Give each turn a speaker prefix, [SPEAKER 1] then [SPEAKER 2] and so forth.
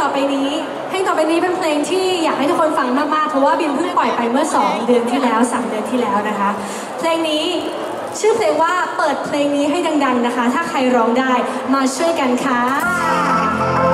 [SPEAKER 1] ต่อไปนี้เพลงต่อไปนี้เป็นเพลงที่อยากให้ทุกคนฟังมากๆเพราะว่าบินเพิ่งปล่อยไปเมื่อ 2 เดือนที่แล้ว 3 เดือนที่แล้วนะคะ เพลงนี้ชื่อเพลงว่าเปิดเพลงนี้ให้ดัง ๆนะคะ ถ้าใครร้องได้มาช่วยกันค่ะ